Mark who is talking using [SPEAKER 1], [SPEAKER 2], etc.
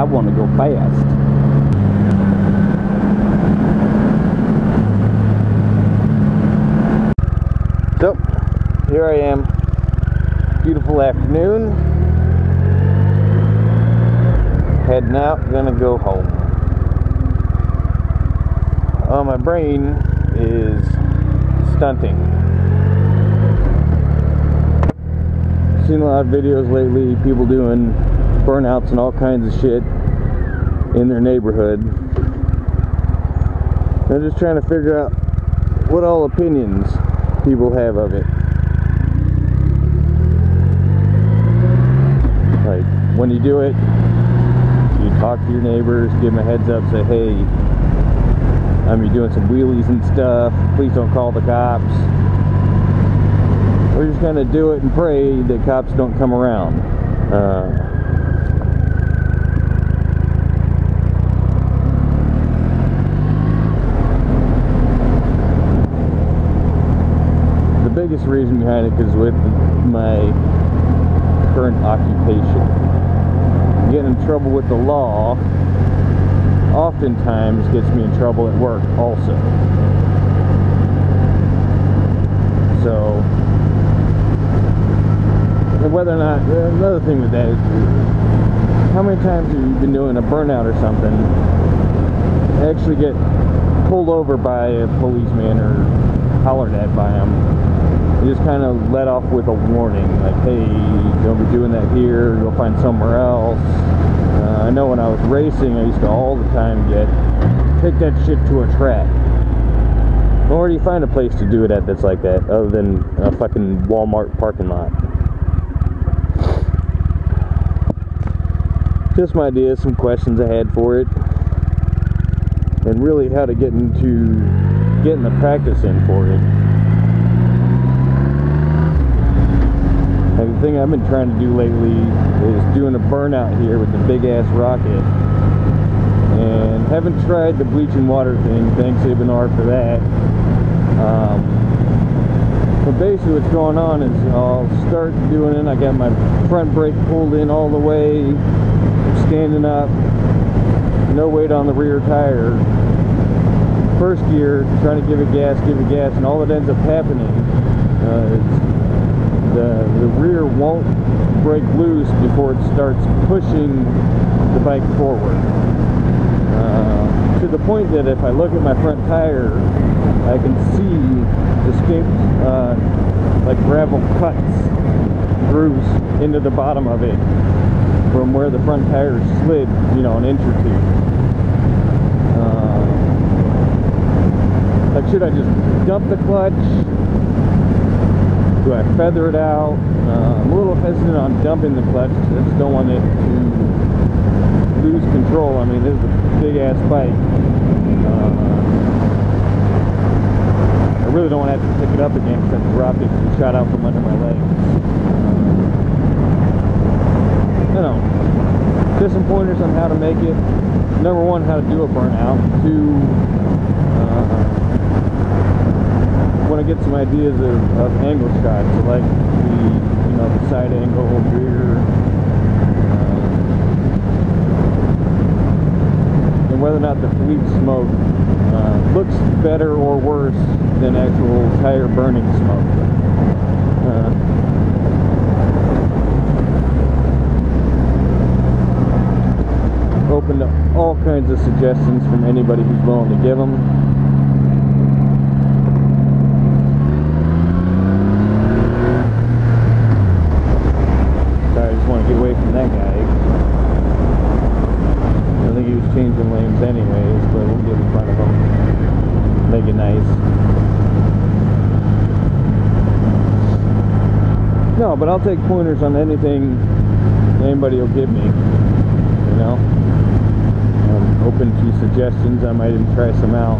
[SPEAKER 1] I want to go fast. So, here I am. Beautiful afternoon. Heading out, gonna go home. Oh, my brain is stunting. Seen a lot of videos lately, people doing burnouts and all kinds of shit in their neighborhood. I'm just trying to figure out what all opinions people have of it. Like, when you do it, you talk to your neighbors, give them a heads up, say, hey, I'm doing some wheelies and stuff, please don't call the cops. We're just gonna do it and pray that cops don't come around. Uh, the biggest reason behind it is with my current occupation. Getting in trouble with the law oftentimes gets me in trouble at work also. So, whether or not, another thing with that is, how many times have you been doing a burnout or something, actually get pulled over by a policeman or hollered at by him, and just kind of let off with a warning, like, hey, don't be doing that here, go find somewhere else. Uh, I know when I was racing, I used to all the time get, take that shit to a track. Where do you find a place to do it at that's like that, other than a fucking Walmart parking lot? Just my ideas, some questions I had for it, and really how to get into getting the practice in for it. Like the I've been trying to do lately is doing a burnout here with the big ass rocket. And haven't tried the bleaching water thing, thanks Ibanar for that. Um, but basically what's going on is I'll start doing it, I got my front brake pulled in all the way, I'm standing up, no weight on the rear tire. First gear, trying to give it gas, give it gas, and all that ends up happening uh, is the, the rear won't break loose before it starts pushing the bike forward. Uh, to the point that if I look at my front tire, I can see distinct, uh, like gravel cuts, grooves into the bottom of it from where the front tire slid, you know, an inch or two. Uh, like, should I just dump the clutch? Do I feather it out? Uh, I'm a little hesitant on dumping the clutch. I just don't want it to lose control. I mean, this is a big ass bike. Uh, I really don't want to have to pick it up again because I dropped it and shot out from under my legs. Uh, you know, just some pointers on how to make it. Number one, how to do a burnout. Two, uh, want to get some ideas of, of angle shots, like the you know the side angle, rear, uh, and whether or not the fleet smoke uh, looks better or worse than actual tire burning smoke. Uh, open to all kinds of suggestions from anybody who's willing to give them. Get away from that guy. I think he was changing lanes anyways, but we'll get in front of him. Make it nice. No, but I'll take pointers on anything anybody will give me. You know? I'm open to suggestions. I might even try some out.